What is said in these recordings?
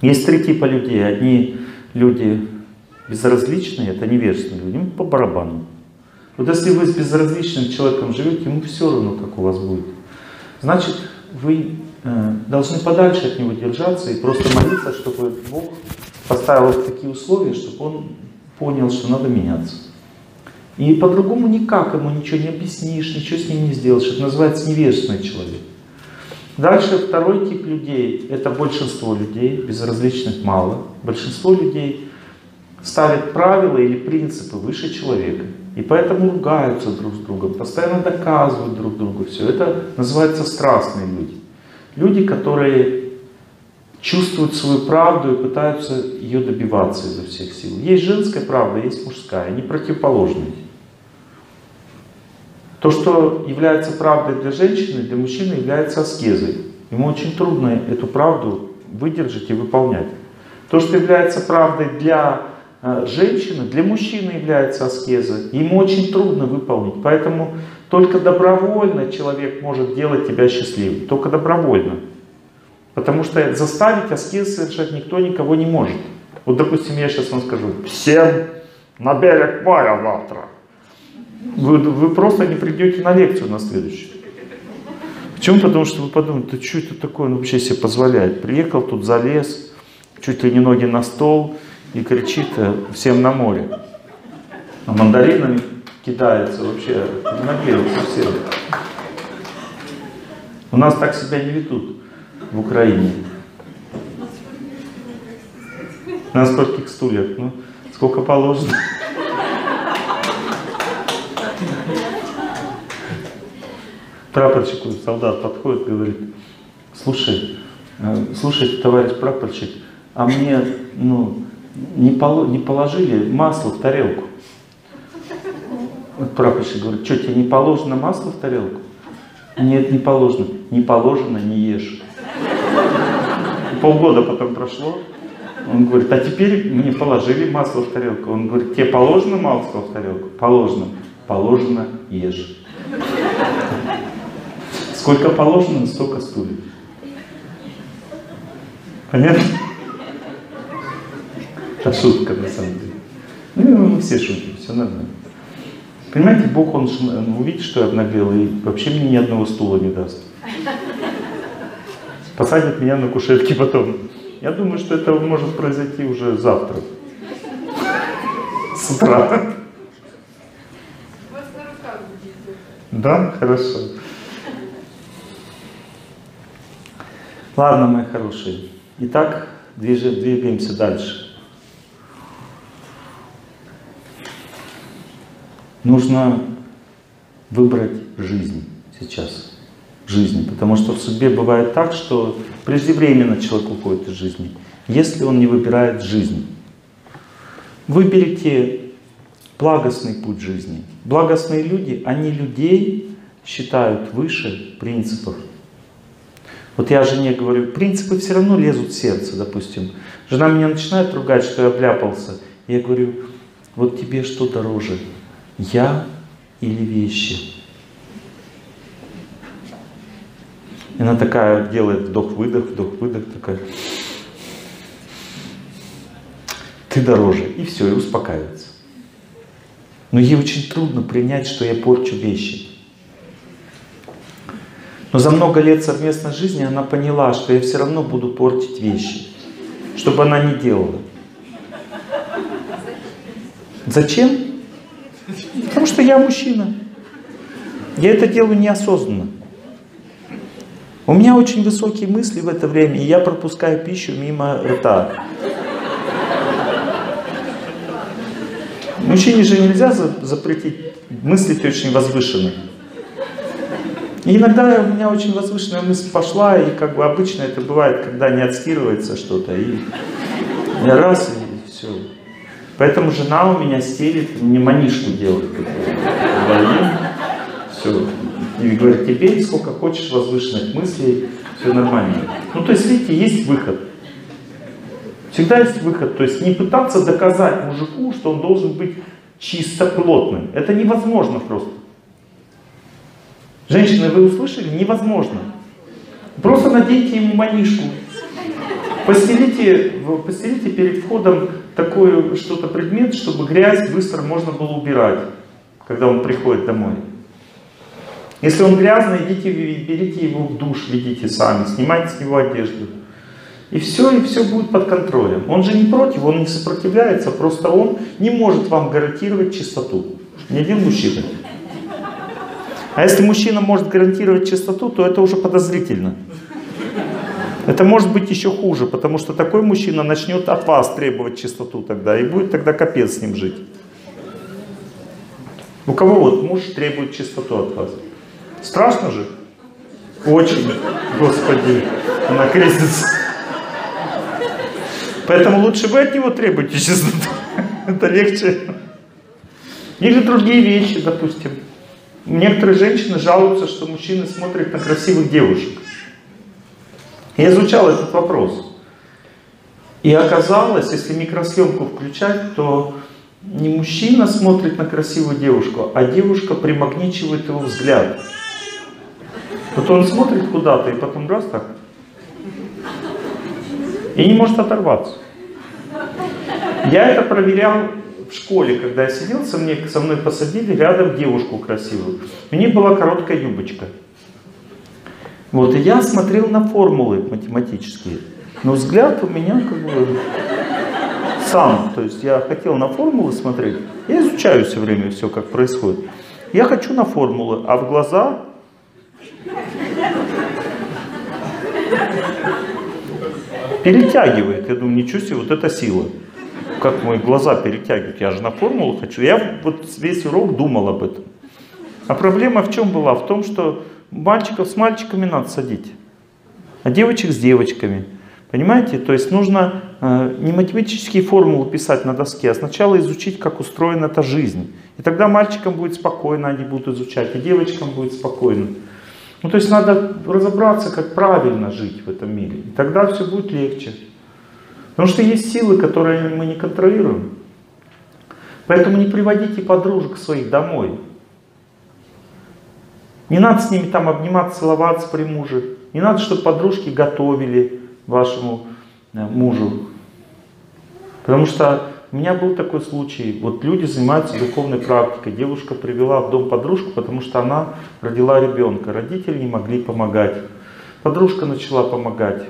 Есть три типа людей. Одни люди безразличные, это невежественные люди, ему по барабану. Вот если вы с безразличным человеком живете, ему все равно, как у вас будет. Значит, вы э, должны подальше от него держаться и просто молиться, чтобы Бог поставил такие условия, чтобы он понял, что надо меняться. И по-другому никак ему ничего не объяснишь, ничего с ним не сделаешь. Это называется невежественный человек. Дальше второй тип людей, это большинство людей, безразличных мало. Большинство людей ставят правила или принципы выше человека. И поэтому ругаются друг с другом, постоянно доказывают друг другу все. Это называется страстные люди. Люди, которые чувствуют свою правду и пытаются ее добиваться изо всех сил. Есть женская правда, есть мужская, они противоположные. То, что является правдой для женщины, для мужчины является аскезой. Ему очень трудно эту правду выдержать и выполнять. То, что является правдой для э, женщины, для мужчины является аскеза. Ему очень трудно выполнить. Поэтому только добровольно человек может делать тебя счастливым. Только добровольно. Потому что заставить аскез совершать никто никого не может. Вот, допустим, я сейчас вам скажу, всем на берег моря завтра. Вы, вы просто не придете на лекцию на следующую. Почему? Потому что вы подумаете, да что это такое он вообще себе позволяет? Приехал тут, залез, чуть ли не ноги на стол и кричит э, всем на море. А мандаринами кидается вообще, нагрелся совсем. У нас так себя не ведут в Украине. На скольких стульях? Ну, сколько положено. Прапорщику солдат подходит, говорит, слушай, э, слушай, товарищ прапорщик, а мне ну, не, пол, не положили масло в тарелку. Вот прапорщик говорит, что тебе не положено масло в тарелку? Нет, не положено. Не положено, не ешь. Полгода потом прошло. Он говорит, а теперь мне положили масло в тарелку. Он говорит, тебе положено масло в тарелку? Положено. Положено, ешь. Сколько положено, столько стульев. Понятно? Это шутка на самом деле. Ну, мы все шутим, все нормально. Понимаете, Бог, Он увидит, что я обнаглел, и вообще мне ни одного стула не даст. Посадит меня на кушетке потом. Я думаю, что это может произойти уже завтра. С утра. Да, хорошо. Ладно, мои хорошие. Итак, двигаемся дальше. Нужно выбрать жизнь сейчас. Жизнь. Потому что в судьбе бывает так, что преждевременно человек уходит из жизни, если он не выбирает жизнь. Выберите благостный путь жизни. Благостные люди, они людей считают выше принципов вот я жене говорю, принципы все равно лезут в сердце, допустим. Жена меня начинает ругать, что я обляпался. Я говорю, вот тебе что дороже, я или вещи? И она такая делает вдох-выдох, вдох-выдох, такая. Ты дороже. И все, и успокаивается. Но ей очень трудно принять, что я порчу вещи. Но за много лет совместной жизни она поняла, что я все равно буду портить вещи, чтобы она не делала. Зачем? Потому что я мужчина. Я это делаю неосознанно. У меня очень высокие мысли в это время, и я пропускаю пищу мимо рта. Мужчине же нельзя запретить мыслить очень возвышенно. И иногда у меня очень возвышенная мысль пошла, и как бы обычно это бывает, когда не отстирывается что-то, и раз, и все. Поэтому жена у меня стелит, мне манишку делает. Все. И говорит, тебе сколько хочешь возвышенных мыслей, все нормально. Ну, то есть, видите, есть выход. Всегда есть выход. То есть не пытаться доказать мужику, что он должен быть чисто плотным. Это невозможно просто. Женщины, вы услышали? Невозможно. Просто наденьте ему манишку. Постелите, постелите перед входом такой что-то предмет, чтобы грязь быстро можно было убирать, когда он приходит домой. Если он грязный, идите, берите его в душ, ведите сами, снимайте с него одежду. И все, и все будет под контролем. Он же не против, он не сопротивляется, просто он не может вам гарантировать чистоту. Ни один мужчина. А если мужчина может гарантировать чистоту, то это уже подозрительно. Это может быть еще хуже, потому что такой мужчина начнет от вас требовать чистоту тогда, и будет тогда капец с ним жить. У кого вот муж требует чистоту от вас? Страшно же? Очень, Господи, на кризис. Поэтому лучше вы от него требуйте чистоту. Это легче. Или другие вещи, допустим. Некоторые женщины жалуются, что мужчины смотрят на красивых девушек. Я изучал этот вопрос. И оказалось, если микросъемку включать, то не мужчина смотрит на красивую девушку, а девушка примагничивает его взгляд. Вот он смотрит куда-то и потом раз так. И не может оторваться. Я это проверял в школе, когда я сидел, со, мне, со мной посадили рядом девушку красивую. У нее была короткая юбочка. Вот, и я смотрел на формулы математические. Но взгляд у меня как бы сам. То есть я хотел на формулы смотреть. Я изучаю все время все, как происходит. Я хочу на формулы, а в глаза перетягивает. Я думаю, ничего себе, вот это сила. Как мои глаза перетягивают. Я же на формулу хочу. Я вот весь урок думал об этом. А проблема в чем была? В том, что мальчиков с мальчиками надо садить, а девочек с девочками. Понимаете? То есть нужно э, не математические формулы писать на доске, а сначала изучить, как устроена эта жизнь. И тогда мальчикам будет спокойно, они будут изучать, и девочкам будет спокойно. Ну, то есть надо разобраться, как правильно жить в этом мире. И тогда все будет легче. Потому что есть силы, которые мы не контролируем. Поэтому не приводите подружек своих домой. Не надо с ними там обниматься, целоваться при муже. Не надо, чтобы подружки готовили вашему э, мужу. Потому что у меня был такой случай. Вот люди занимаются духовной практикой. Девушка привела в дом подружку, потому что она родила ребенка. Родители не могли помогать. Подружка начала помогать.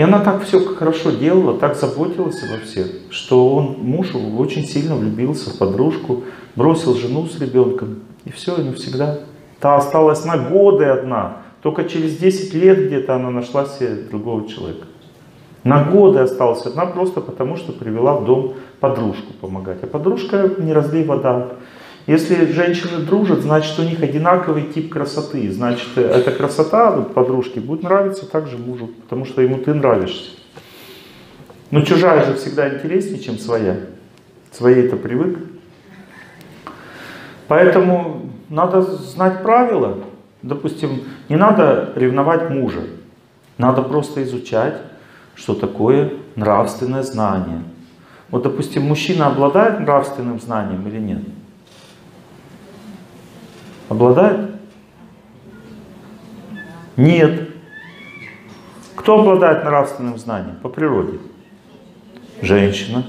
И она так все хорошо делала, так заботилась обо всех, что он, муж очень сильно влюбился в подружку, бросил жену с ребенком. И все, и навсегда. Та осталась на годы одна. Только через 10 лет где-то она нашла себе другого человека. На годы осталась одна просто потому, что привела в дом подружку помогать. А подружка не разлей вода. Если женщины дружат, значит у них одинаковый тип красоты. Значит эта красота подружки будет нравиться также мужу, потому что ему ты нравишься. Но чужая же всегда интереснее, чем своя. Своей-то привык. Поэтому надо знать правила. Допустим, не надо ревновать мужа. Надо просто изучать, что такое нравственное знание. Вот, допустим, мужчина обладает нравственным знанием или нет? Обладает? Нет. Кто обладает нравственным знанием по природе? Женщина.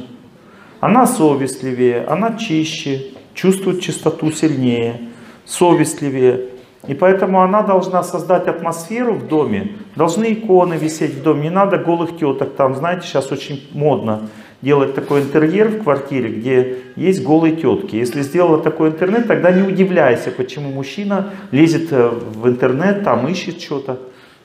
Она совестливее, она чище, чувствует чистоту сильнее, совестливее. И поэтому она должна создать атмосферу в доме. Должны иконы висеть в доме. Не надо голых теток там. Знаете, сейчас очень модно делать такой интерьер в квартире, где есть голые тетки. Если сделала такой интернет, тогда не удивляйся, почему мужчина лезет э, в интернет, там ищет что-то.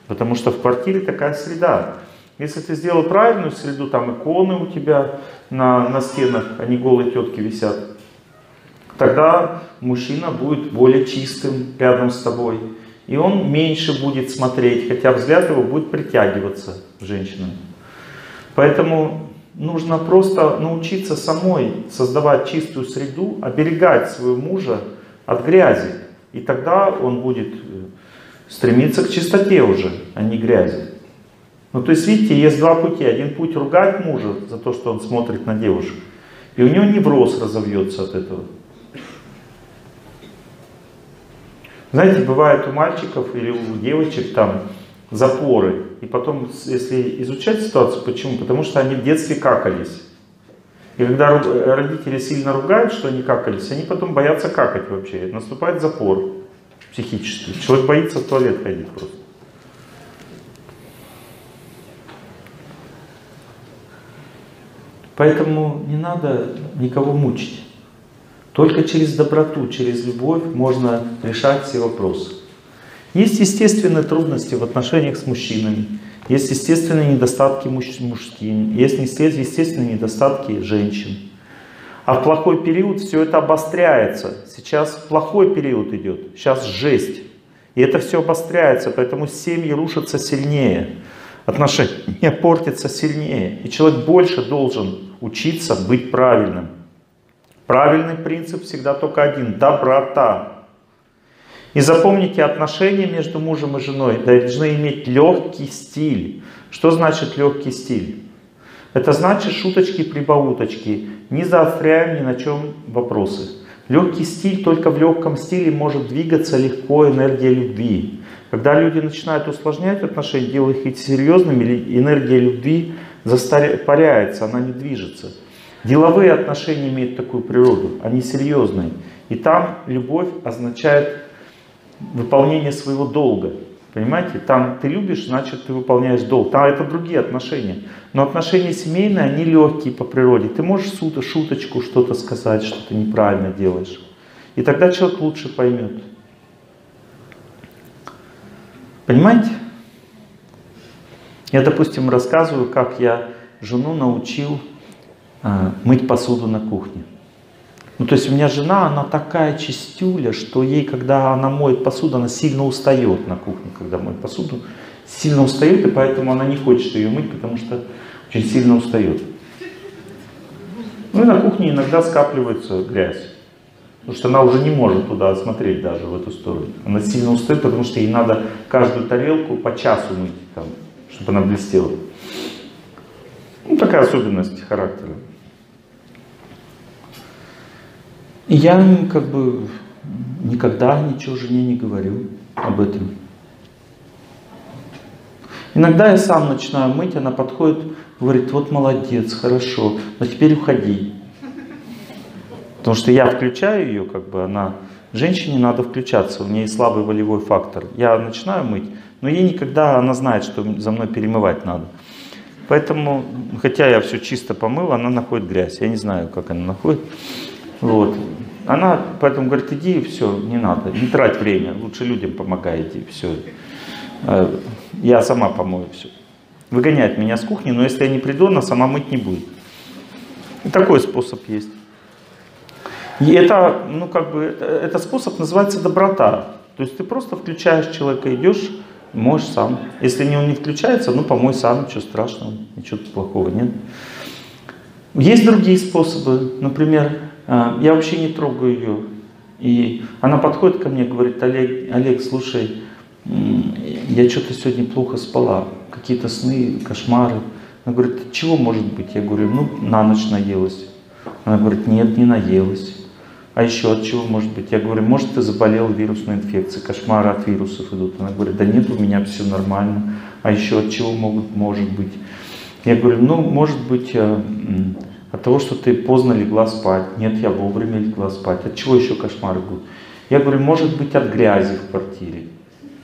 Потому что в квартире такая среда. Если ты сделал правильную среду, там иконы у тебя на, на стенах, а не голые тетки висят, тогда мужчина будет более чистым рядом с тобой. И он меньше будет смотреть, хотя взгляд его будет притягиваться к женщинам. Поэтому нужно просто научиться самой создавать чистую среду, оберегать своего мужа от грязи. И тогда он будет э, стремиться к чистоте уже, а не грязи. Ну то есть видите, есть два пути. Один путь ругать мужа за то, что он смотрит на девушек. И у него невроз разовьется от этого. Знаете, бывает у мальчиков или у девочек там запоры. И потом, если изучать ситуацию, почему? Потому что они в детстве какались. И когда родители сильно ругают, что они какались, они потом боятся какать вообще. Наступает запор психический. Человек боится в туалет ходить просто. Поэтому не надо никого мучить. Только через доброту, через любовь можно решать все вопросы. Есть естественные трудности в отношениях с мужчинами, есть естественные недостатки мужские, есть естественные недостатки женщин. А в плохой период все это обостряется. Сейчас плохой период идет, сейчас жесть. И это все обостряется, поэтому семьи рушатся сильнее, отношения портятся сильнее. И человек больше должен учиться быть правильным. Правильный принцип всегда только один – доброта. И запомните, отношения между мужем и женой должны иметь легкий стиль. Что значит легкий стиль? Это значит шуточки-прибауточки. Не заостряем ни на чем вопросы. Легкий стиль, только в легком стиле может двигаться легко энергия любви. Когда люди начинают усложнять отношения, делая их серьезными, энергия любви застаряется, она не движется. Деловые отношения имеют такую природу, они серьезные. И там любовь означает выполнение своего долга. Понимаете? Там ты любишь, значит ты выполняешь долг. Там это другие отношения. Но отношения семейные, они легкие по природе. Ты можешь шуточку что-то сказать, что ты неправильно делаешь. И тогда человек лучше поймет. Понимаете? Я, допустим, рассказываю, как я жену научил э, мыть посуду на кухне. Ну, то есть у меня жена, она такая чистюля, что ей, когда она моет посуду, она сильно устает на кухне, когда моет посуду, сильно устает, и поэтому она не хочет ее мыть, потому что очень сильно устает. Ну и на кухне иногда скапливается грязь. Потому что она уже не может туда смотреть даже в эту сторону. Она сильно устает, потому что ей надо каждую тарелку по часу мыть, там, чтобы она блестела. Ну, такая особенность характера. И я как бы никогда ничего жене не говорю об этом. Иногда я сам начинаю мыть, она подходит, говорит, вот молодец, хорошо, но теперь уходи. Потому что я включаю ее, как бы она... Женщине надо включаться, у нее слабый волевой фактор. Я начинаю мыть, но ей никогда, она знает, что за мной перемывать надо. Поэтому, хотя я все чисто помыл, она находит грязь. Я не знаю, как она находит. Вот. Она поэтому говорит, иди, все, не надо, не трать время, лучше людям помогай, иди, все. Э, я сама помою все. Выгоняет меня с кухни, но если я не приду, она сама мыть не будет. И такой способ есть. И это, ну, как бы, это, способ называется доброта. То есть ты просто включаешь человека, идешь, можешь сам. Если не, он не включается, ну помой сам, ничего страшного, ничего плохого нет. Есть другие способы. Например, я вообще не трогаю ее. И она подходит ко мне, говорит, Олег, Олег слушай, я что-то сегодня плохо спала, какие-то сны, кошмары. Она говорит, чего может быть? Я говорю, ну, на ночь наелась. Она говорит, нет, не наелась. А еще от чего может быть? Я говорю, может ты заболел вирусной инфекцией, кошмары от вирусов идут. Она говорит, да нет, у меня все нормально. А еще от чего могут, может быть? Я говорю, ну, может быть, э, от того, что ты поздно легла спать. Нет, я вовремя легла спать. От чего еще кошмары будут? Я говорю, может быть от грязи в квартире.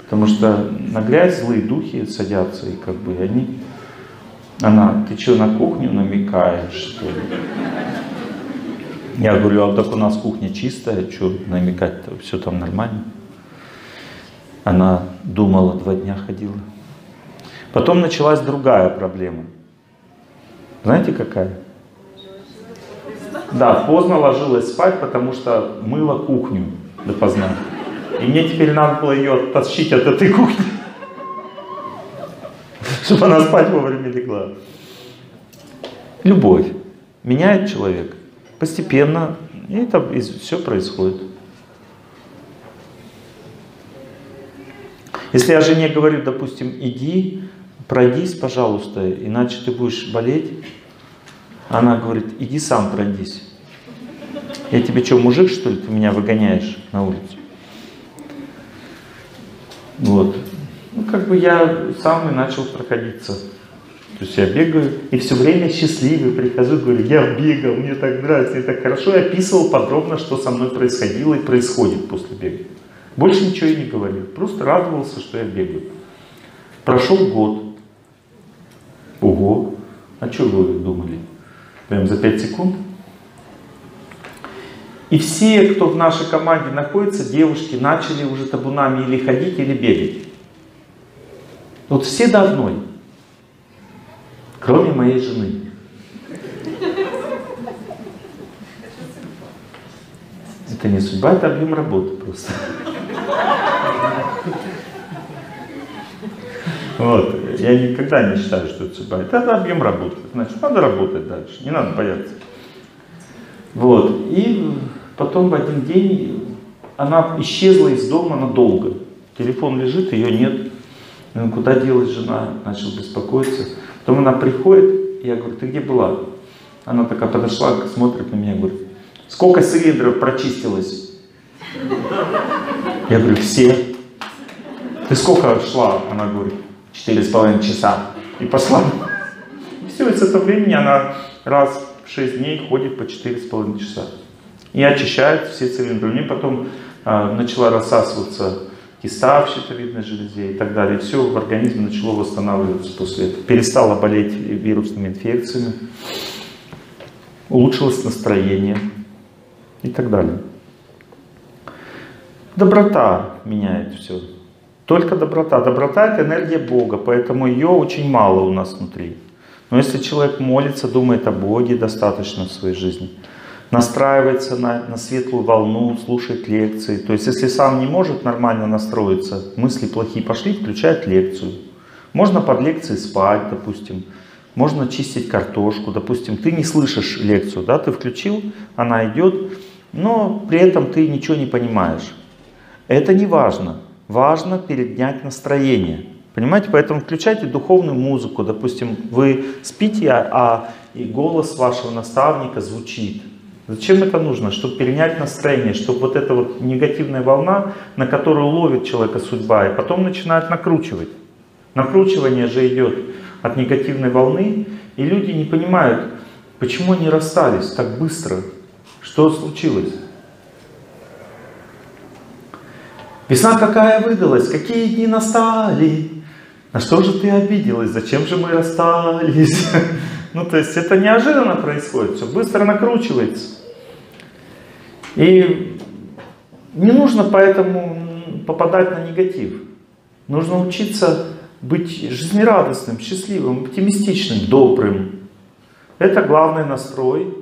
Потому что на грязь злые духи садятся, и как бы они... Она, ты что, на кухню намекаешь, что ли? Я говорю, а так у нас кухня чистая, что намекать-то, все там нормально. Она думала, два дня ходила. Потом началась другая проблема. Знаете какая? Да, поздно ложилась спать, потому что мыла кухню допоздна. И мне теперь надо было ее оттащить от этой кухни, чтобы она спать вовремя легла. Любовь меняет человека постепенно, и это все происходит. Если я жене говорю, допустим, иди, пройдись, пожалуйста, иначе ты будешь болеть, она говорит, иди сам пройдись. Я тебе что, мужик, что ли, ты меня выгоняешь на улицу? Вот. Ну, как бы я сам и начал проходиться. То есть я бегаю и все время счастливый прихожу, говорю, я бегал, мне так нравится, мне так хорошо. Я описывал подробно, что со мной происходило и происходит после бега. Больше ничего я не говорил, просто радовался, что я бегаю. Прошел год. Ого, а что вы думали? Прям за 5 секунд? И все, кто в нашей команде находится, девушки, начали уже табунами или ходить, или бегать. Вот все до одной. Кроме моей жены. Это не судьба, это объем работы просто. Вот. Я никогда не считаю, что это судьба. Это объем работы. Значит, надо работать дальше, не надо бояться. Вот. И потом в один день она исчезла из дома надолго. Телефон лежит, ее нет. Ну, куда делась жена? Начал беспокоиться. Потом она приходит, я говорю, ты где была? Она такая подошла, смотрит на меня, говорит, сколько цилиндров прочистилось? Я говорю, все. Ты сколько шла? Она говорит, четыре с половиной часа. И пошла. И все, и с этого времени она раз в шесть дней ходит по четыре с половиной часа. И очищает все цилиндры. У нее потом а, начала рассасываться киста в щитовидной железе и так далее. Все в организме начало восстанавливаться после этого. Перестала болеть вирусными инфекциями. Улучшилось настроение и так далее. Доброта меняет все. Только доброта. Доброта это энергия Бога, поэтому ее очень мало у нас внутри. Но если человек молится, думает о Боге достаточно в своей жизни, настраивается на, на светлую волну, слушает лекции. То есть если сам не может нормально настроиться, мысли плохие пошли, включает лекцию. Можно под лекцией спать, допустим. Можно чистить картошку, допустим. Ты не слышишь лекцию, да, ты включил, она идет, но при этом ты ничего не понимаешь. Это не важно. Важно переднять настроение. Понимаете, поэтому включайте духовную музыку. Допустим, вы спите, а, а и голос вашего наставника звучит. Зачем это нужно? Чтобы перенять настроение, чтобы вот эта вот негативная волна, на которую ловит человека судьба, и потом начинает накручивать. Накручивание же идет от негативной волны, и люди не понимают, почему они расстались так быстро, что случилось. Весна какая выдалась, какие дни настали, на что же ты обиделась, зачем же мы расстались? Ну, то есть это неожиданно происходит, все быстро накручивается. И не нужно поэтому попадать на негатив. Нужно учиться быть жизнерадостным, счастливым, оптимистичным, добрым. Это главный настрой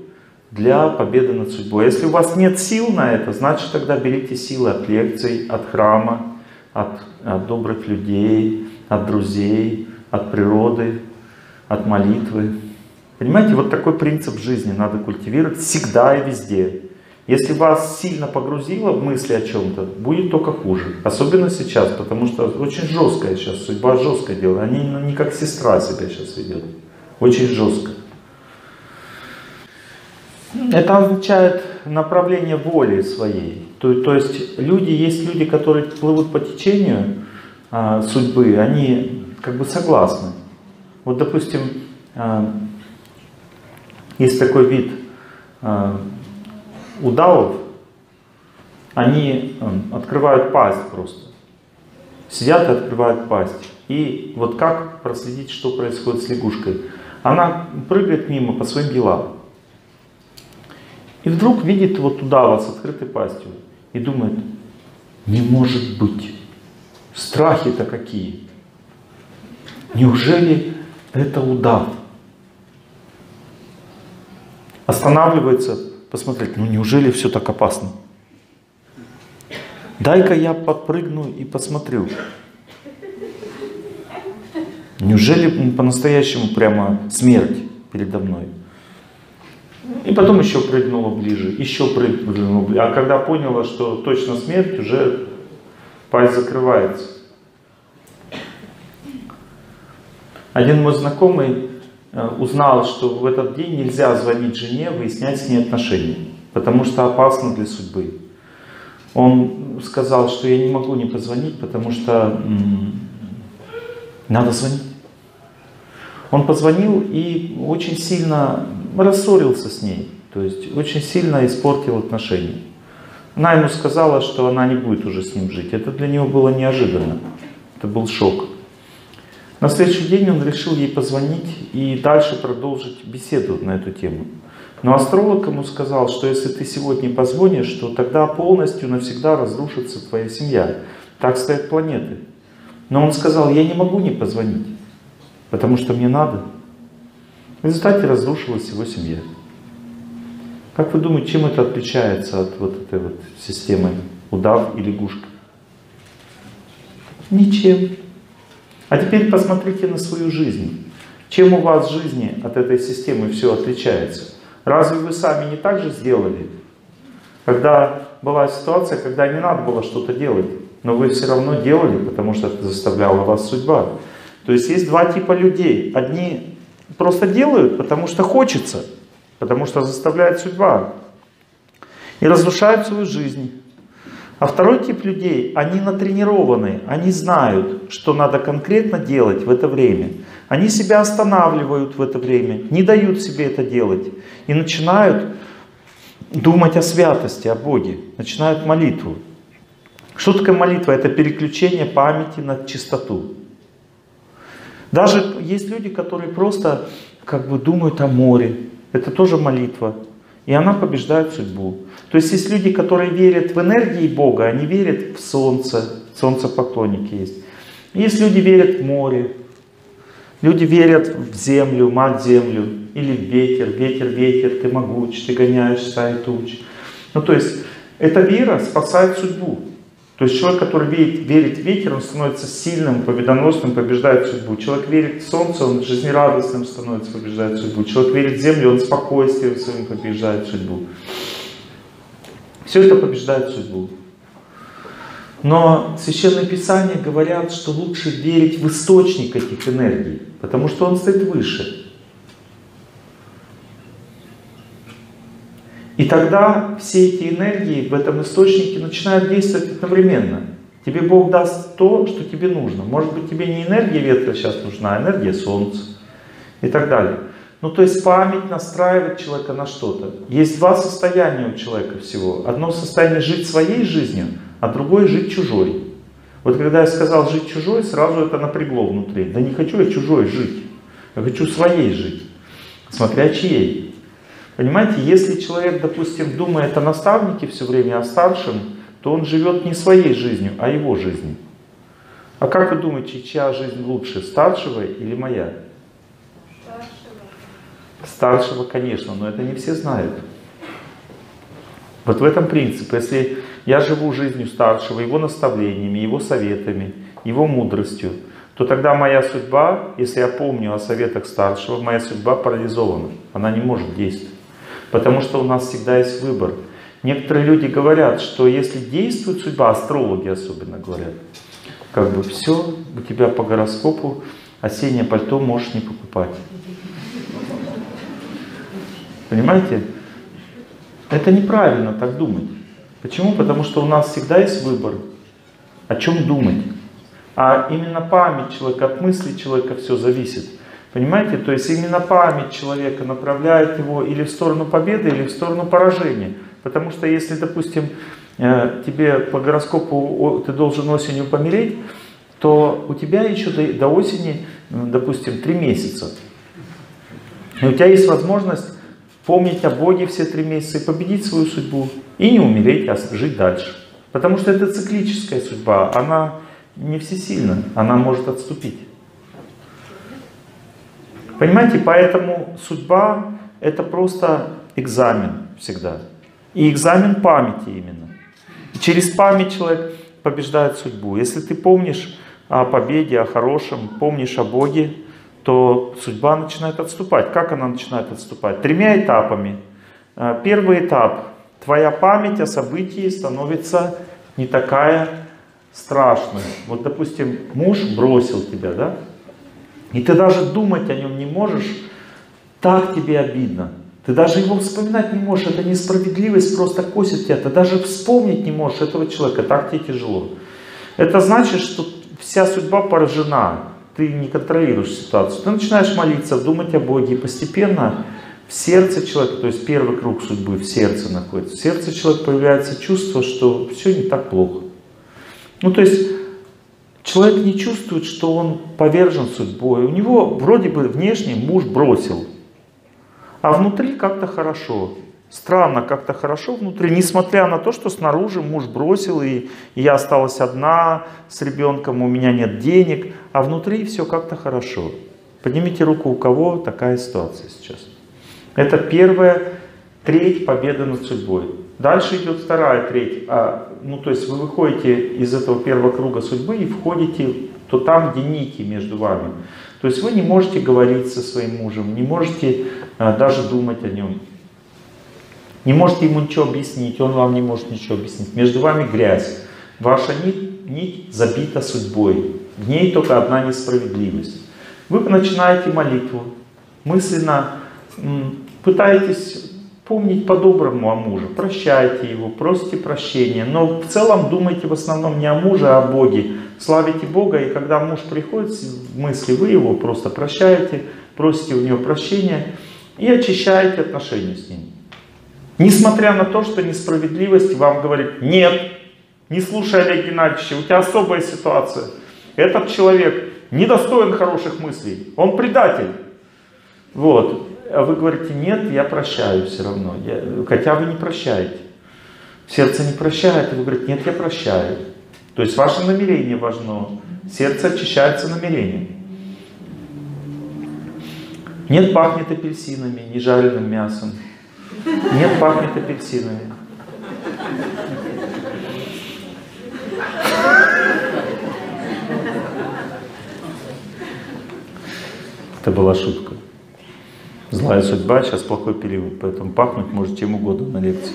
для победы над судьбой. Если у вас нет сил на это, значит тогда берите силы от лекций, от храма, от, от добрых людей, от друзей, от природы, от молитвы. Понимаете, вот такой принцип жизни надо культивировать всегда и везде. Если вас сильно погрузило в мысли о чем-то, будет только хуже. Особенно сейчас, потому что очень жесткая сейчас, судьба жесткое дело. Они ну, не как сестра себя сейчас ведет. Очень жестко. Это означает направление воли своей. То, то есть люди, есть люди, которые плывут по течению а, судьбы, они как бы согласны. Вот, допустим, а, есть такой вид э, удавов, они э, открывают пасть просто. Сидят и открывают пасть. И вот как проследить, что происходит с лягушкой? Она прыгает мимо по своим делам. И вдруг видит вот удава с открытой пастью и думает, не может быть, страхи-то какие. Неужели это удав? останавливается, посмотреть, ну неужели все так опасно? Дай-ка я подпрыгну и посмотрю. Неужели по-настоящему прямо смерть передо мной? И потом еще прыгнула ближе, еще прыгнула ближе. А когда поняла, что точно смерть, уже пасть закрывается. Один мой знакомый Э, узнал, что в этот день нельзя звонить жене, выяснять с ней отношения, потому что опасно для судьбы. Он сказал, что я не могу не позвонить, потому что Надо звонить. Он позвонил и очень сильно рассорился с ней. То есть очень сильно испортил отношения. Она ему сказала, что она не будет уже с ним жить. Это для него было неожиданно. Это был шок. На следующий день он решил ей позвонить и дальше продолжить беседу на эту тему. Но астролог ему сказал, что если ты сегодня позвонишь, то тогда полностью навсегда разрушится твоя семья. Так стоят планеты. Но он сказал, я не могу не позвонить, потому что мне надо. В результате разрушилась его семья. Как вы думаете, чем это отличается от вот этой вот системы удав и лягушка? Ничем. А теперь посмотрите на свою жизнь. Чем у вас в жизни от этой системы все отличается? Разве вы сами не так же сделали? Когда была ситуация, когда не надо было что-то делать, но вы все равно делали, потому что это заставляла вас судьба. То есть есть два типа людей. Одни просто делают, потому что хочется, потому что заставляет судьба. И разрушают свою жизнь. А второй тип людей, они натренированы, они знают, что надо конкретно делать в это время. Они себя останавливают в это время, не дают себе это делать. И начинают думать о святости, о Боге. Начинают молитву. Что такое молитва? Это переключение памяти на чистоту. Даже есть люди, которые просто как бы думают о море. Это тоже молитва. И она побеждает судьбу. То есть есть люди, которые верят в энергии Бога, они верят в солнце. Солнце поклонники есть. Есть люди верят в море. Люди верят в землю, мать землю. Или в ветер. Ветер, ветер, ты могуч, ты гоняешь стаи туч. Ну то есть эта вера спасает судьбу. То есть человек, который верит, верит в ветер, он становится сильным, победоносным, побеждает судьбу. Человек верит в солнце, он жизнерадостным становится, побеждает судьбу. Человек верит в землю, он спокойствием своим побеждает судьбу. Все это побеждает судьбу. Но Священное Писание говорят, что лучше верить в источник этих энергий, потому что он стоит выше. И тогда все эти энергии в этом источнике начинают действовать одновременно. Тебе Бог даст то, что тебе нужно. Может быть, тебе не энергия ветра сейчас нужна, а энергия солнца и так далее. Ну, то есть память настраивает человека на что-то. Есть два состояния у человека всего. Одно состояние жить своей жизнью, а другое жить чужой. Вот когда я сказал жить чужой, сразу это напрягло внутри. Да не хочу я чужой жить, я хочу своей жить, смотря чьей. Понимаете, если человек, допустим, думает о наставнике все время, о старшем, то он живет не своей жизнью, а его жизнью. А как вы думаете, чья жизнь лучше, старшего или моя? Старшего. Старшего, конечно, но это не все знают. Вот в этом принцип. Если я живу жизнью старшего, его наставлениями, его советами, его мудростью, то тогда моя судьба, если я помню о советах старшего, моя судьба парализована. Она не может действовать. Потому что у нас всегда есть выбор. Некоторые люди говорят, что если действует судьба, астрологи особенно говорят, как бы все, у тебя по гороскопу осеннее пальто можешь не покупать. Понимаете? Это неправильно так думать. Почему? Потому что у нас всегда есть выбор, о чем думать. А именно память человека, от мысли человека все зависит. Понимаете? То есть именно память человека направляет его или в сторону победы, или в сторону поражения. Потому что если, допустим, э, тебе по гороскопу ты должен осенью помереть, то у тебя еще до, до осени, допустим, три месяца. И у тебя есть возможность помнить о Боге все три месяца и победить свою судьбу. И не умереть, а жить дальше. Потому что это циклическая судьба, она не всесильна, она может отступить. Понимаете, поэтому судьба это просто экзамен всегда. И экзамен памяти именно. И через память человек побеждает судьбу. Если ты помнишь о победе, о хорошем, помнишь о Боге, то судьба начинает отступать. Как она начинает отступать? Тремя этапами. А, первый этап. Твоя память о событии становится не такая страшной. Вот, допустим, муж бросил тебя, да? И ты даже думать о нем не можешь, так тебе обидно. Ты даже его вспоминать не можешь, это несправедливость просто косит тебя. Ты даже вспомнить не можешь этого человека, так тебе тяжело. Это значит, что вся судьба поражена. Ты не контролируешь ситуацию. Ты начинаешь молиться, думать о Боге, и постепенно в сердце человека, то есть первый круг судьбы в сердце находится, в сердце человека появляется чувство, что все не так плохо. Ну, то есть человек не чувствует, что он повержен судьбой. У него вроде бы внешне муж бросил, а внутри как-то хорошо. Странно, как-то хорошо внутри, несмотря на то, что снаружи муж бросил, и, и я осталась одна с ребенком, у меня нет денег, а внутри все как-то хорошо. Поднимите руку, у кого такая ситуация сейчас. Это первая треть победы над судьбой. Дальше идет вторая треть. А, ну, то есть вы выходите из этого первого круга судьбы и входите то там, где нити между вами. То есть вы не можете говорить со своим мужем, не можете а, даже думать о нем. Не можете ему ничего объяснить, он вам не может ничего объяснить. Между вами грязь. Ваша нить, нить забита судьбой. В ней только одна несправедливость. Вы начинаете молитву, мысленно пытаетесь помнить по-доброму о муже, прощайте его, просите прощения, но в целом думайте в основном не о муже, а о Боге. Славите Бога, и когда муж приходит в мысли, вы его просто прощаете, просите у него прощения и очищаете отношения с ним. Несмотря на то, что несправедливость вам говорит, нет, не слушай Олега Геннадьевича, у тебя особая ситуация. Этот человек недостоин хороших мыслей, он предатель. Вот. А вы говорите, нет, я прощаю все равно. Я, хотя вы не прощаете. Сердце не прощает, и вы говорите, нет, я прощаю. То есть ваше намерение важно. Сердце очищается намерением. Нет, пахнет апельсинами, не жареным мясом. Нет, пахнет апельсинами. Это была шутка. Злая судьба, сейчас плохой период, поэтому пахнуть может чем угодно на лекции.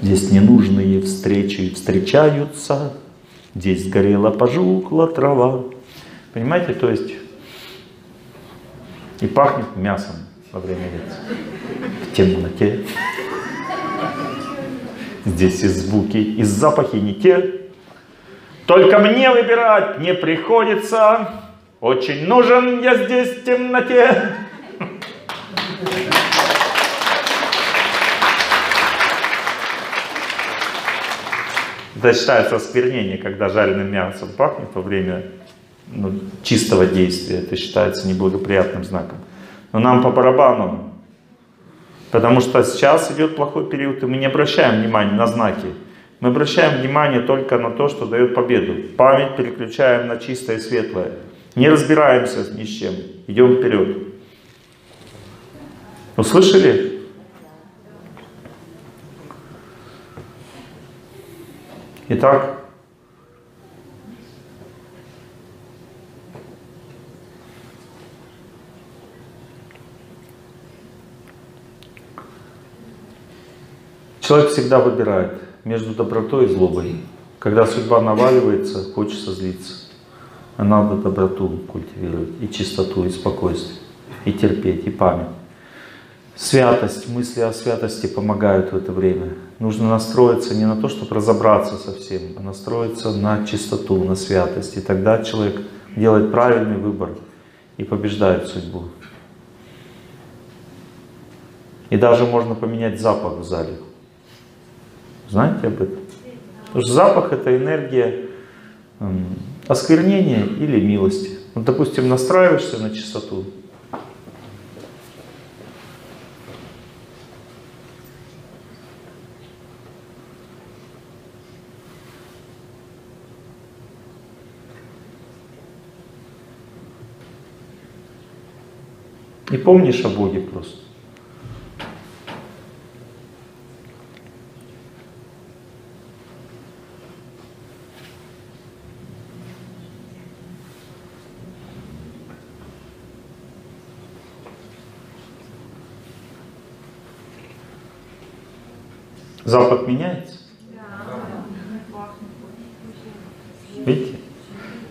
Здесь ненужные встречи встречаются, здесь горела, пожухла трава. Понимаете, то есть и пахнет мясом во время лекции. В темноте. Здесь и звуки, и запахи не те. Только мне выбирать не приходится. Очень нужен я здесь в темноте. Это считается осквернение, когда жареным мясом пахнет во время ну, чистого действия. Это считается неблагоприятным знаком. Но нам по барабану. Потому что сейчас идет плохой период, и мы не обращаем внимания на знаки. Мы обращаем внимание только на то, что дает победу. Память переключаем на чистое и светлое. Не разбираемся ни с чем. Идем вперед. Услышали? Итак, Человек всегда выбирает между добротой и злобой. Когда судьба наваливается, хочется злиться. А надо доброту культивировать, и чистоту, и спокойствие, и терпеть, и память. Святость, мысли о святости помогают в это время. Нужно настроиться не на то, чтобы разобраться со всем, а настроиться на чистоту, на святость. И тогда человек делает правильный выбор и побеждает судьбу. И даже можно поменять запах в зале. Знаете об этом? Потому что запах это энергия осквернения или милости. Вот, допустим, настраиваешься на чистоту. И помнишь о Боге просто. Запах меняется? Видите?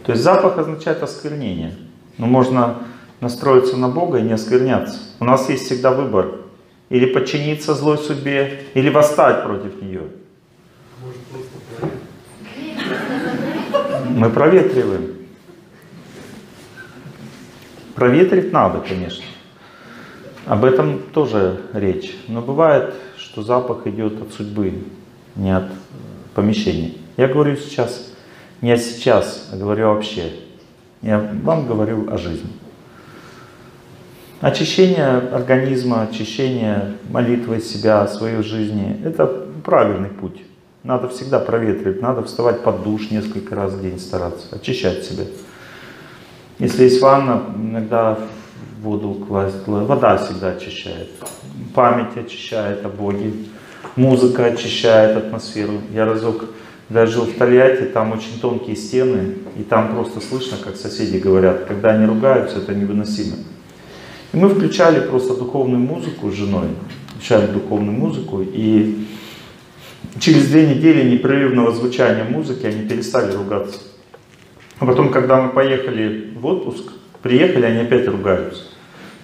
То есть запах означает осквернение. Но можно настроиться на Бога и не оскверняться. У нас есть всегда выбор. Или подчиниться злой судьбе, или восстать против нее. Мы проветриваем. Проветрить надо, конечно. Об этом тоже речь. Но бывает, что запах идет от судьбы, не от помещения. Я говорю сейчас не о сейчас, а говорю вообще. Я вам говорю о жизни. Очищение организма, очищение молитвы себя, своей жизни – это правильный путь. Надо всегда проветривать, надо вставать под душ несколько раз в день, стараться, очищать себя. Если есть ванна, иногда воду класть, вода всегда очищает. Память очищает о Боге, музыка очищает атмосферу. Я разок даже жил в Тольятти, там очень тонкие стены, и там просто слышно, как соседи говорят. Когда они ругаются, это невыносимо. И мы включали просто духовную музыку с женой, включали духовную музыку, и через две недели непрерывного звучания музыки они перестали ругаться. А потом, когда мы поехали в отпуск, приехали, они опять ругаются.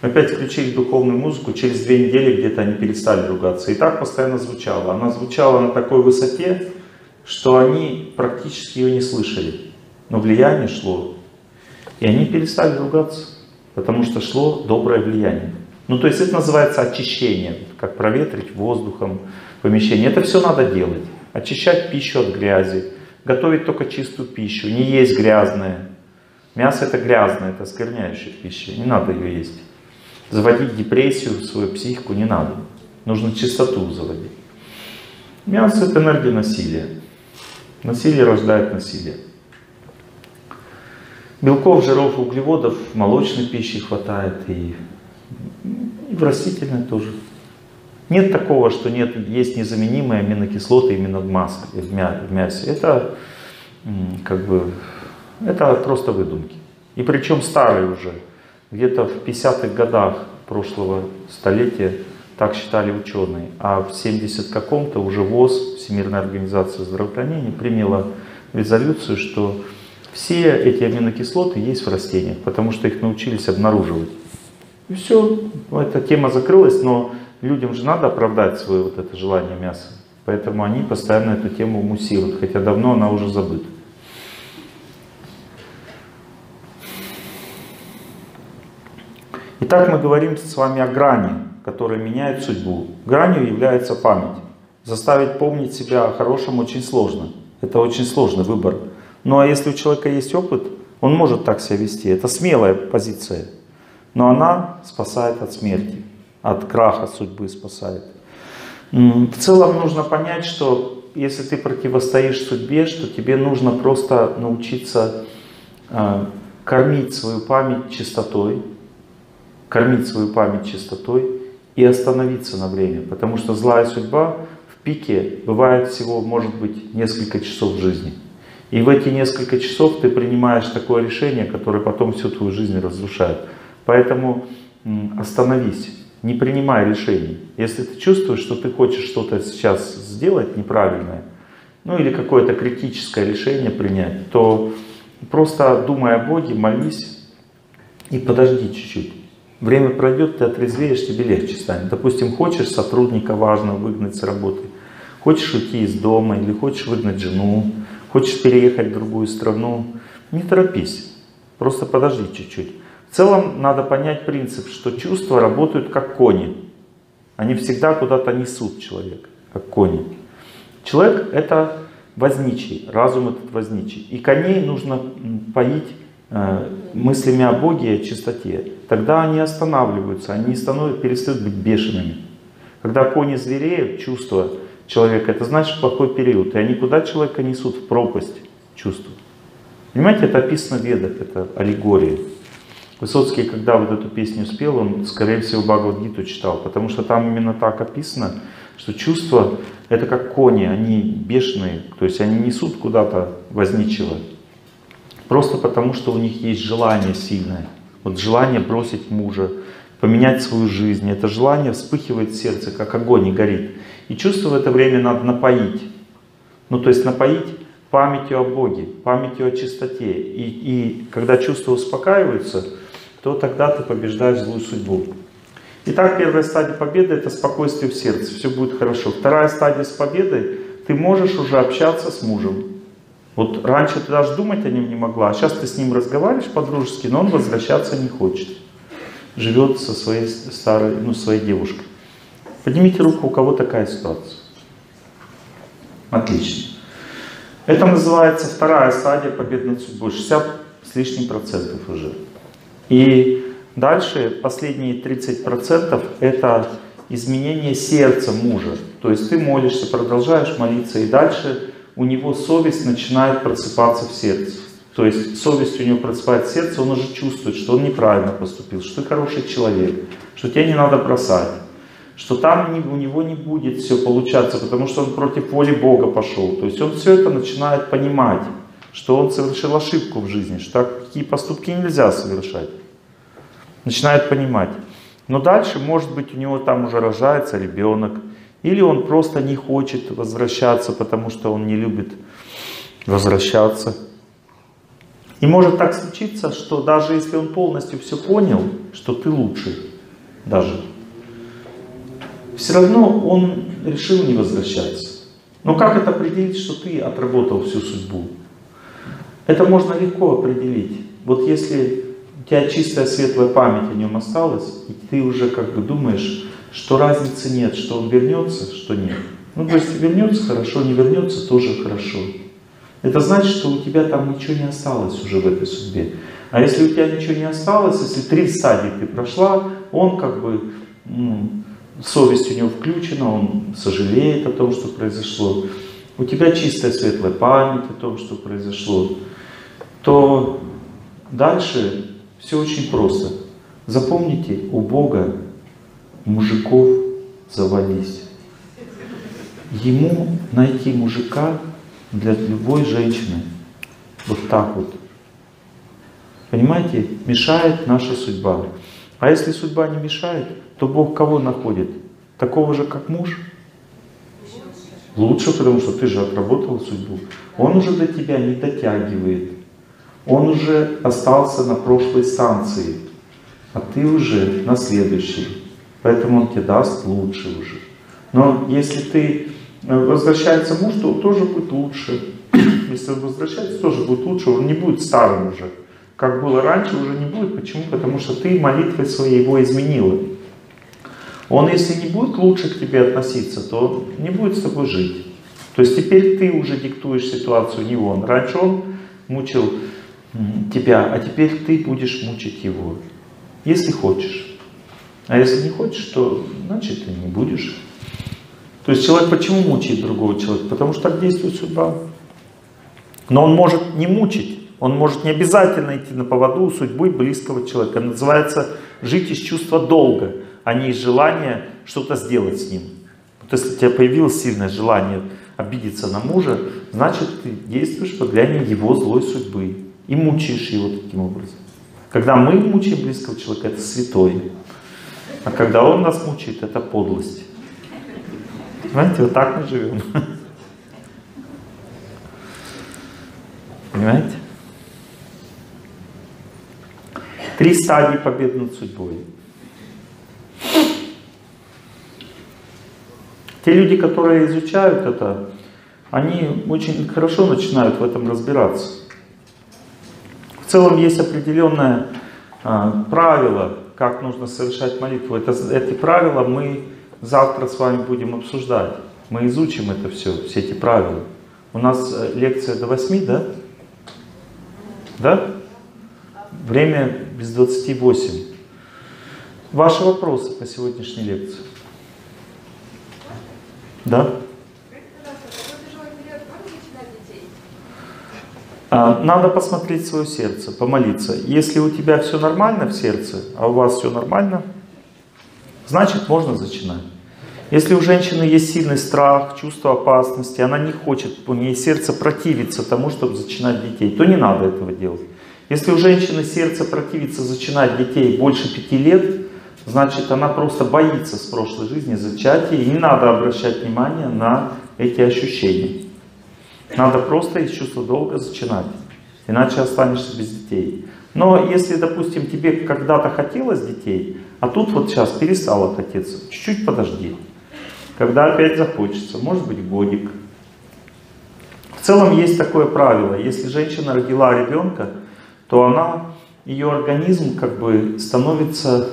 Мы опять включили духовную музыку, через две недели где-то они перестали ругаться. И так постоянно звучало. Она звучала на такой высоте, что они практически ее не слышали. Но влияние шло. И они перестали ругаться, потому что шло доброе влияние. Ну, то есть это называется очищение, как проветрить воздухом помещение. Это все надо делать. Очищать пищу от грязи, готовить только чистую пищу, не есть грязное. Мясо это грязное, это оскверняющая пища, не надо ее есть. Заводить депрессию в свою психику не надо. Нужно чистоту заводить. Мясо это энергия насилия. Насилие рождает насилие. Белков, жиров, углеводов в молочной пище хватает и, и в растительной тоже. Нет такого, что нет, есть незаменимые аминокислоты именно в, массе, в, мя, в мясе. Это как бы это просто выдумки. И причем старые уже. Где-то в 50-х годах прошлого столетия так считали ученые. А в 70 каком-то уже ВОЗ, Всемирная организация здравоохранения, приняла резолюцию, что все эти аминокислоты есть в растениях, потому что их научились обнаруживать. И все, эта тема закрылась, но людям же надо оправдать свое вот это желание мяса. Поэтому они постоянно эту тему муссируют, хотя давно она уже забыта. Итак, мы говорим с вами о грани, которая меняет судьбу. Гранью является память. Заставить помнить себя о хорошем очень сложно. Это очень сложный выбор. Ну а если у человека есть опыт, он может так себя вести. Это смелая позиция. Но она спасает от смерти от краха судьбы спасает. В целом нужно понять, что если ты противостоишь судьбе, что тебе нужно просто научиться э, кормить свою память чистотой, кормить свою память чистотой и остановиться на время. Потому что злая судьба в пике бывает всего, может быть, несколько часов жизни. И в эти несколько часов ты принимаешь такое решение, которое потом всю твою жизнь разрушает. Поэтому остановись не принимай решений. Если ты чувствуешь, что ты хочешь что-то сейчас сделать неправильное, ну или какое-то критическое решение принять, то просто думай о Боге, молись и подожди чуть-чуть. Время пройдет, ты отрезвеешь, тебе легче станет. Допустим, хочешь сотрудника важного выгнать с работы, хочешь уйти из дома или хочешь выгнать жену, хочешь переехать в другую страну, не торопись, просто подожди чуть-чуть. В целом надо понять принцип, что чувства работают как кони. Они всегда куда-то несут человека, как кони. Человек это возничий, разум этот возничий. И коней нужно поить мыслями о Боге и о чистоте. Тогда они останавливаются, они становятся, перестают быть бешеными. Когда кони звереют, чувства человека, это значит плохой период. И они куда человека несут? В пропасть чувств. Понимаете, это описано в ведах, это аллегория. Высоцкий, когда вот эту песню спел, он, скорее всего, Бхагавадгиту читал, потому что там именно так описано, что чувства — это как кони, они бешеные, то есть они несут куда-то возничего. Просто потому, что у них есть желание сильное. Вот желание бросить мужа, поменять свою жизнь. Это желание вспыхивает в сердце, как огонь и горит. И чувство в это время надо напоить. Ну, то есть напоить памятью о Боге, памятью о чистоте. И, и когда чувства успокаиваются, то тогда ты побеждаешь злую судьбу. Итак, первая стадия победы это спокойствие в сердце, все будет хорошо. Вторая стадия с победой, ты можешь уже общаться с мужем. Вот раньше ты даже думать о нем не могла, а сейчас ты с ним разговариваешь по-дружески, но он возвращаться не хочет. Живет со своей старой, ну, своей девушкой. Поднимите руку, у кого такая ситуация. Отлично. Это называется вторая стадия победы над судьбой. 60 с лишним процентов уже. И дальше последние 30 процентов это изменение сердца мужа. То есть ты молишься, продолжаешь молиться, и дальше у него совесть начинает просыпаться в сердце. То есть совесть у него просыпается в сердце, он уже чувствует, что он неправильно поступил, что ты хороший человек, что тебя не надо бросать, что там у него не будет все получаться, потому что он против воли Бога пошел. То есть он все это начинает понимать, что он совершил ошибку в жизни, что такие поступки нельзя совершать. Начинает понимать. Но дальше, может быть, у него там уже рожается ребенок, или он просто не хочет возвращаться, потому что он не любит возвращаться. И может так случиться, что даже если он полностью все понял, что ты лучше, даже, все равно он решил не возвращаться. Но как это определить, что ты отработал всю судьбу? Это можно легко определить. Вот если у тебя чистая светлая память о нем осталась, и ты уже как бы думаешь, что разницы нет, что он вернется, что нет. Ну, то есть вернется хорошо, не вернется тоже хорошо. Это значит, что у тебя там ничего не осталось уже в этой судьбе. А если у тебя ничего не осталось, если три стадии ты прошла, он как бы ну, совесть у него включена, он сожалеет о том, что произошло, у тебя чистая светлая память о том, что произошло, то дальше все очень просто. Запомните, у Бога мужиков завались. Ему найти мужика для любой женщины вот так вот. Понимаете, мешает наша судьба. А если судьба не мешает, то Бог кого находит? Такого же, как муж? Лучше, потому что ты же отработал судьбу. Он уже до тебя не дотягивает. Он уже остался на прошлой станции, а ты уже на следующей. Поэтому он тебе даст лучше уже. Но если ты э, возвращается муж, то тоже будет лучше. Если он возвращается, тоже будет лучше. Он не будет старым уже. Как было раньше, уже не будет. Почему? Потому что ты молитвой своей его изменила. Он, если не будет лучше к тебе относиться, то не будет с тобой жить. То есть теперь ты уже диктуешь ситуацию, не он. Раньше он мучил тебя, а теперь ты будешь мучить его. Если хочешь. А если не хочешь, то значит ты не будешь. То есть человек почему мучает другого человека? Потому что так действует судьба. Но он может не мучить. Он может не обязательно идти на поводу у судьбы близкого человека. Называется жить из чувства долга а не из желания что-то сделать с ним. Вот если у тебя появилось сильное желание обидеться на мужа, значит ты действуешь под влиянием его злой судьбы и мучаешь его таким образом. Когда мы мучаем близкого человека, это святое. А когда он нас мучает, это подлость. Понимаете, вот так мы живем. Понимаете? Три стадии победы над судьбой. Те люди, которые изучают это, они очень хорошо начинают в этом разбираться. В целом есть определенное а, правило, как нужно совершать молитву. Это, эти правила мы завтра с вами будем обсуждать. Мы изучим это все, все эти правила. У нас э, лекция до 8, да? Да? Время без 28. Ваши вопросы по сегодняшней лекции? Да? Надо посмотреть свое сердце, помолиться. Если у тебя все нормально в сердце, а у вас все нормально, значит можно начинать. Если у женщины есть сильный страх, чувство опасности, она не хочет, у нее сердце противится тому, чтобы зачинать детей, то не надо этого делать. Если у женщины сердце противится зачинать детей больше пяти лет, значит она просто боится с прошлой жизни зачатия, и не надо обращать внимание на эти ощущения. Надо просто из чувства долга зачинать, иначе останешься без детей. Но если, допустим, тебе когда-то хотелось детей, а тут вот сейчас перестало хотеться, чуть-чуть подожди. Когда опять захочется, может быть годик. В целом есть такое правило. Если женщина родила ребенка, то она, ее организм как бы становится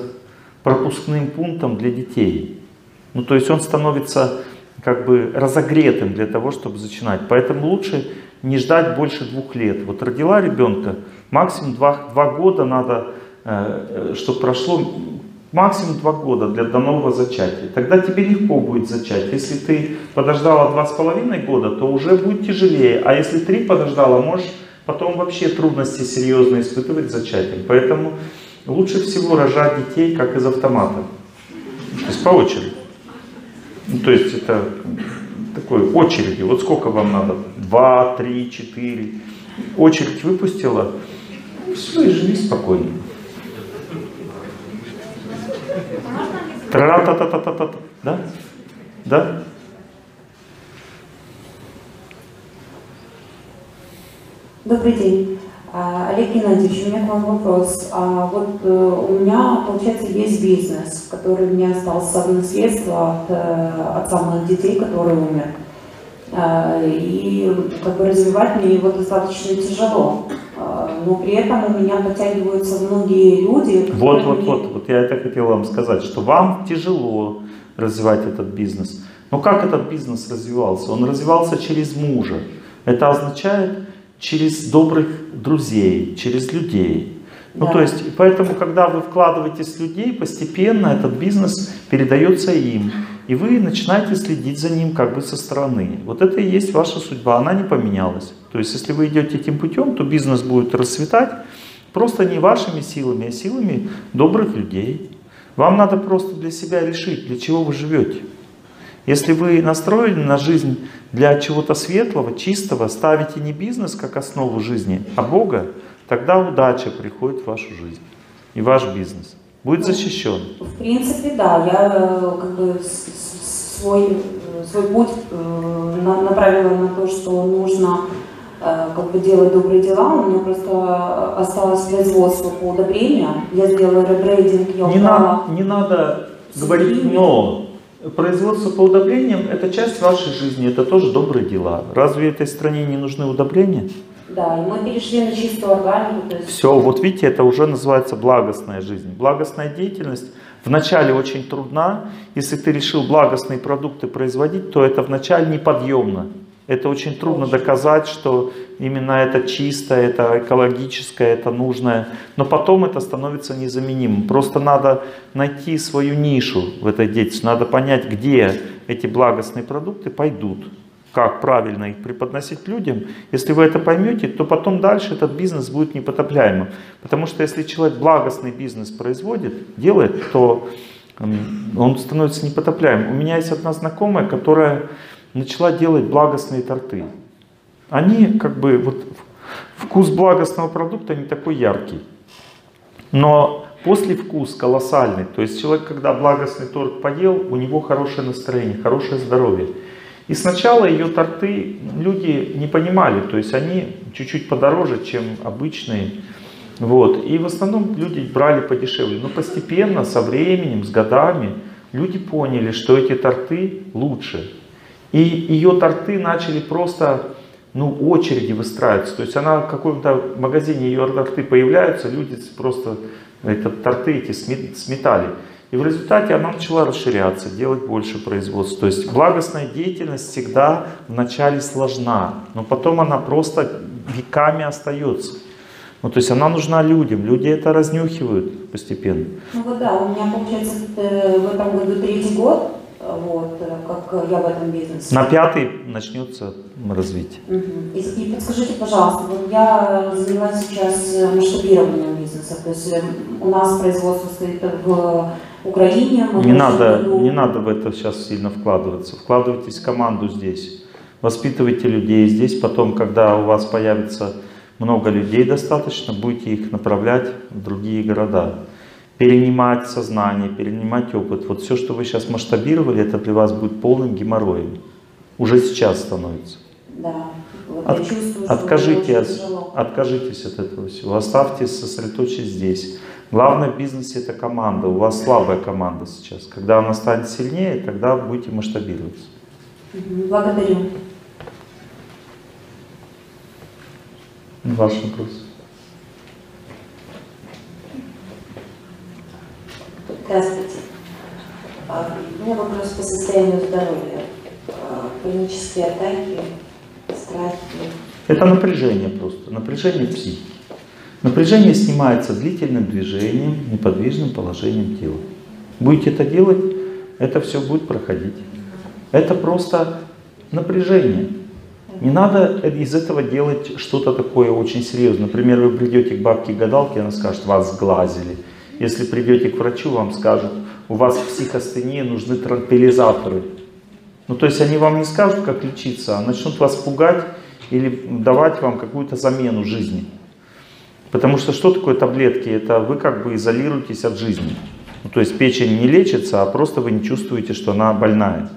пропускным пунктом для детей. Ну, то есть он становится как бы разогретым для того, чтобы зачинать. Поэтому лучше не ждать больше двух лет. Вот родила ребенка, максимум два, два года надо, э, э чтобы прошло максимум два года для до нового зачатия. Тогда тебе легко будет зачать. Если ты подождала два с половиной года, то уже будет тяжелее. А если три подождала, можешь потом вообще трудности серьезно испытывать зачатием. Поэтому лучше всего рожать детей как из автомата. То есть по очереди. Ну, то есть это такой очереди. Вот сколько вам надо? Два, три, четыре. Очередь выпустила. Все, и живи спокойно. тра та та та та та Да? Да? Добрый день. А, Олег Геннадьевич, у меня к вам вопрос. А вот э, у меня, получается, есть бизнес, который у меня остался в наследство от э, отца моих детей, который умер. А, и как бы развивать мне его достаточно тяжело. Но при этом у меня подтягиваются многие люди. Вот, вот, мне... вот, вот я это хотел вам сказать, что вам тяжело развивать этот бизнес. Но как этот бизнес развивался? Он развивался через мужа. Это означает, через добрых друзей, через людей. Ну, да. то есть, поэтому, когда вы вкладываетесь в людей, постепенно этот бизнес передается им. И вы начинаете следить за ним как бы со стороны. Вот это и есть ваша судьба, она не поменялась. То есть, если вы идете этим путем, то бизнес будет расцветать просто не вашими силами, а силами добрых людей. Вам надо просто для себя решить, для чего вы живете. Если вы настроены на жизнь для чего-то светлого, чистого, ставите не бизнес как основу жизни, а Бога, тогда удача приходит в вашу жизнь и ваш бизнес будет ну, защищен. В принципе, да, я э, как бы свой, э, свой путь э, направила на то, что нужно как бы делать добрые дела. У меня просто осталось производство по удобрениям. Я сделала ребрейдинг, я не, на, не надо говорить «но». Производство по удобрениям – это часть вашей жизни, это тоже добрые дела. Разве этой стране не нужны удобрения? Да, и мы перешли на чистую органику. Есть... Все, вот видите, это уже называется благостная жизнь. Благостная деятельность вначале очень трудна. Если ты решил благостные продукты производить, то это вначале неподъемно. Это очень трудно доказать, что именно это чистое, это экологическое, это нужное. Но потом это становится незаменимым. Просто надо найти свою нишу в этой деятельности. Надо понять, где эти благостные продукты пойдут. Как правильно их преподносить людям. Если вы это поймете, то потом дальше этот бизнес будет непотопляемым. Потому что если человек благостный бизнес производит, делает, то он становится непотопляемым. У меня есть одна знакомая, которая начала делать благостные торты. Они как бы, вот вкус благостного продукта не такой яркий. Но после вкус колоссальный. То есть человек, когда благостный торт поел, у него хорошее настроение, хорошее здоровье. И сначала ее торты люди не понимали, то есть они чуть-чуть подороже, чем обычные. Вот. И в основном люди брали подешевле. Но постепенно, со временем, с годами, люди поняли, что эти торты лучше. И ее торты начали просто ну, очереди выстраиваться. То есть она в каком-то магазине, ее торты появляются, люди просто это, торты эти сметали. И в результате она начала расширяться, делать больше производств. То есть благостная деятельность всегда вначале сложна, но потом она просто веками остается. Ну, то есть она нужна людям, люди это разнюхивают постепенно. Ну вот да, у меня получается э, в этом году третий год, вот, э, как я в этом бизнесе. На пятый начнется развитие. Угу. И, и подскажите, пожалуйста, вот я занимаюсь сейчас масштабированием бизнеса, то есть э, у нас производство стоит в Украине. Не надо, не надо в это сейчас сильно вкладываться. Вкладывайтесь в команду здесь, воспитывайте людей здесь, потом, когда у вас появится много людей достаточно, будете их направлять в другие города перенимать сознание, перенимать опыт. Вот все, что вы сейчас масштабировали, это для вас будет полным геморроем. Уже сейчас становится. Да. Вот от, чувствую, откажитесь, откажитесь от этого всего. Оставьтесь, сосредоточьтесь здесь. Главное в бизнесе это команда. У вас слабая команда сейчас. Когда она станет сильнее, тогда будете масштабироваться. Благодарю. Ваш вопрос. Здравствуйте. А, У меня вопрос по состоянию здоровья. А, Панические атаки, страхи. Это напряжение просто, напряжение в психике. Напряжение снимается длительным движением, неподвижным положением тела. Будете это делать, это все будет проходить. Это просто напряжение. Не надо из этого делать что-то такое очень серьезное. Например, вы придете к бабке-гадалке, она скажет, вас сглазили. Если придете к врачу, вам скажут, у вас психостения, нужны транквилизаторы. Ну, то есть они вам не скажут, как лечиться, а начнут вас пугать или давать вам какую-то замену жизни. Потому что что такое таблетки? Это вы как бы изолируетесь от жизни. Ну, то есть печень не лечится, а просто вы не чувствуете, что она больная.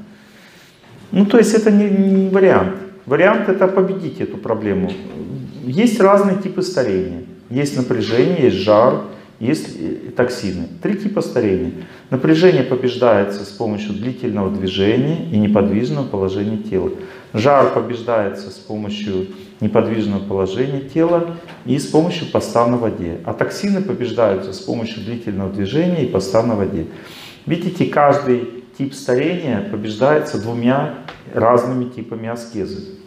Ну, то есть это не, не вариант. Вариант это победить эту проблему. Есть разные типы старения. Есть напряжение, есть жар, есть токсины. Три типа старения. Напряжение побеждается с помощью длительного движения и неподвижного положения тела. Жар побеждается с помощью неподвижного положения тела и с помощью поста на воде. А токсины побеждаются с помощью длительного движения и поста на воде. Видите, каждый тип старения побеждается двумя разными типами аскезы.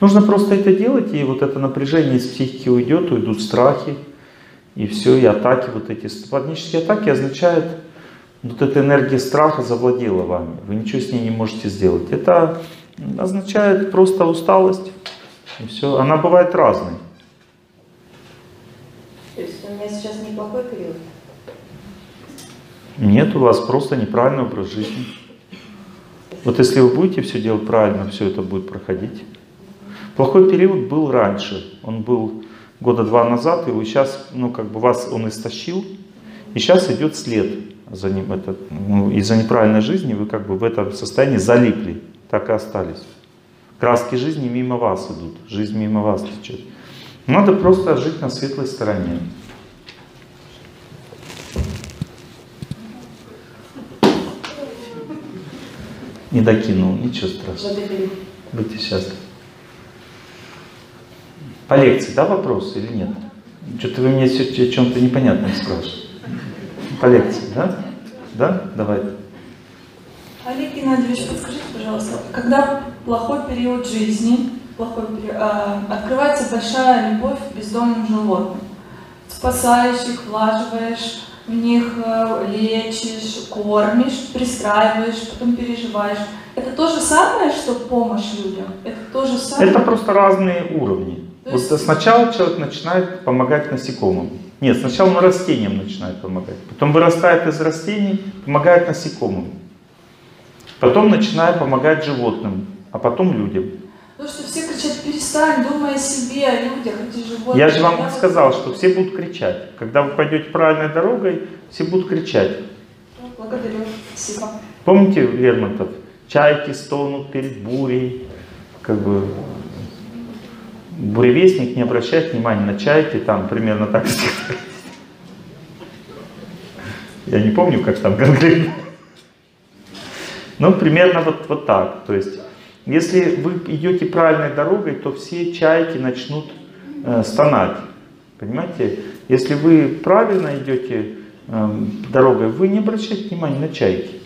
Нужно просто это делать, и вот это напряжение из психики уйдет, уйдут страхи, и все, и атаки вот эти. Панические атаки означают, вот эта энергия страха завладела вами, вы ничего с ней не можете сделать. Это означает просто усталость, и все. Она бывает разной. То есть у меня сейчас неплохой период? Нет, у вас просто неправильный образ жизни. Вот если вы будете все делать правильно, все это будет проходить. Плохой период был раньше. Он был года два назад, и вы сейчас, ну, как бы вас он истощил, и сейчас идет след за ним. Это, ну, из-за неправильной жизни вы как бы в этом состоянии залипли, так и остались. Краски жизни мимо вас идут, жизнь мимо вас течет. Надо просто жить на светлой стороне. Не докинул, ничего страшного. Будьте счастливы. По лекции, да, вопрос или нет? Что-то вы мне все о чем-то непонятном спрашиваете. По лекции, да? Да? Давай. Олег Геннадьевич, подскажите, пожалуйста, когда плохой период жизни, плохой период, а, открывается большая любовь к бездомным животным, спасаешь их, влаживаешь в них, э, лечишь, кормишь, пристраиваешь, потом переживаешь. Это то же самое, что помощь людям? Это то же самое? Это просто разные уровни. Вот сначала человек начинает помогать насекомым. Нет, сначала он растениям начинает помогать. Потом вырастает из растений, помогает насекомым. Потом начинает помогать животным, а потом людям. Потому что все кричат, перестань, думай о себе, о людях, эти животные. Я же вам сказал, что все будут кричать. Когда вы пойдете правильной дорогой, все будут кричать. Благодарю, спасибо. Помните Лермонтов? Чайки стонут перед бурей. Как бы буревестник не обращает внимания на чайки, там примерно так. Я не помню, как там конкретно. Ну, примерно вот, вот так. То есть, если вы идете правильной дорогой, то все чайки начнут э, стонать. Понимаете? Если вы правильно идете э, дорогой, вы не обращаете внимания на чайки.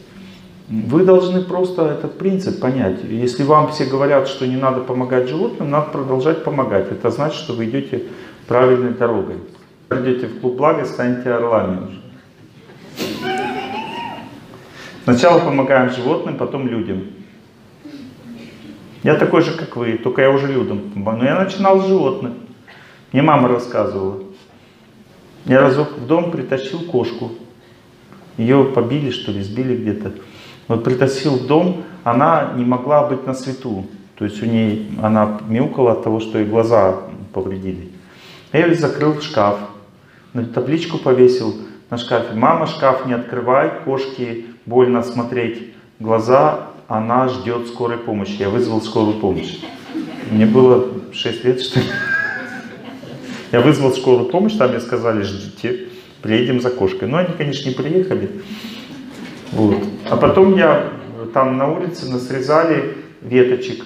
Вы должны просто этот принцип понять. Если вам все говорят, что не надо помогать животным, надо продолжать помогать. Это значит, что вы идете правильной дорогой. Придете в клуб блага, станете орлами уже. Сначала помогаем животным, потом людям. Я такой же, как вы, только я уже людям помогаю. Но я начинал с животных. Мне мама рассказывала. Я разок в дом притащил кошку. Ее побили, что ли, сбили где-то. Вот притащил в дом, она не могла быть на свету. То есть у нее она мяукала от того, что ей глаза повредили. Я закрыл шкаф, табличку повесил на шкафе. Мама, шкаф не открывай, кошки больно смотреть глаза, она ждет скорой помощи. Я вызвал скорую помощь. Мне было 6 лет, что ли. Я вызвал скорую помощь, там мне сказали, ждите, приедем за кошкой. Но они, конечно, не приехали. Вот. А потом я там на улице насрезали веточек.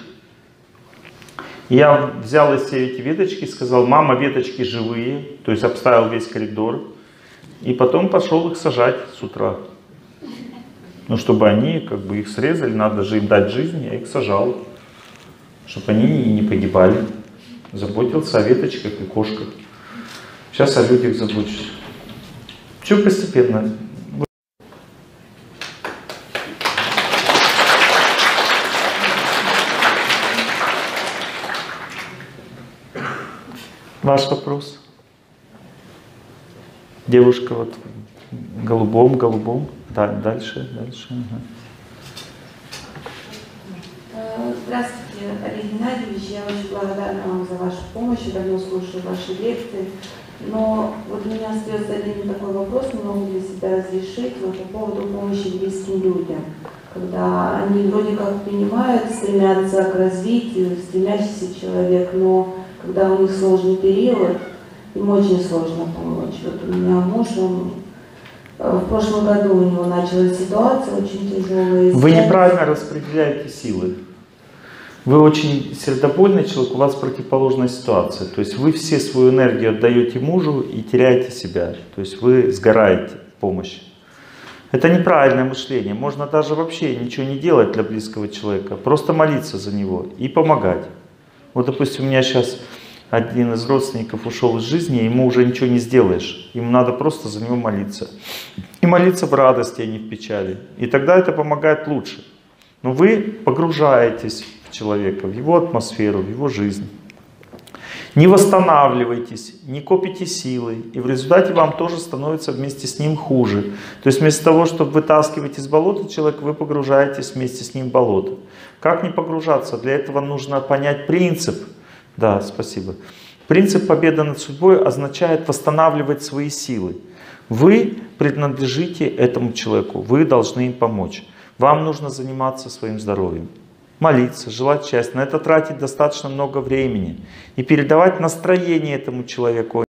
Я взял из эти веточки, сказал, мама, веточки живые, то есть обставил весь коридор, и потом пошел их сажать с утра. Ну, чтобы они, как бы их срезали, надо же им дать жизнь, я их сажал, чтобы они не погибали. Заботился о веточках и кошках. Сейчас о людях забочусь. Все постепенно. Ваш вопрос? Девушка вот в голубом, голубом. Да, дальше, дальше. ага. Э, Здравствуйте, Олег Геннадьевич. Я очень благодарна вам за вашу помощь. Я давно слушаю ваши лекции. Но вот у меня остается один такой вопрос, не могу для себя разрешить, вот по поводу помощи близким людям. Когда они вроде как понимают, стремятся к развитию, стремящийся человек, но когда у них сложный период, им очень сложно помочь. Вот у меня муж, он э, в прошлом году у него началась ситуация очень тяжелая. Вы неправильно распределяете силы. Вы очень сердобольный человек, у вас противоположная ситуация. То есть вы все свою энергию отдаете мужу и теряете себя. То есть вы сгораете помощи. Это неправильное мышление. Можно даже вообще ничего не делать для близкого человека. Просто молиться за него и помогать. Вот, допустим, у меня сейчас один из родственников ушел из жизни, ему уже ничего не сделаешь. Ему надо просто за него молиться. И молиться в радости, а не в печали. И тогда это помогает лучше. Но вы погружаетесь в человека, в его атмосферу, в его жизнь. Не восстанавливайтесь, не копите силы, и в результате вам тоже становится вместе с ним хуже. То есть вместо того, чтобы вытаскивать из болота человека, вы погружаетесь вместе с ним в болото. Как не погружаться? Для этого нужно понять принцип. Да, спасибо. Принцип победы над судьбой означает восстанавливать свои силы. Вы принадлежите этому человеку, вы должны им помочь. Вам нужно заниматься своим здоровьем молиться, желать счастья. На это тратить достаточно много времени. И передавать настроение этому человеку.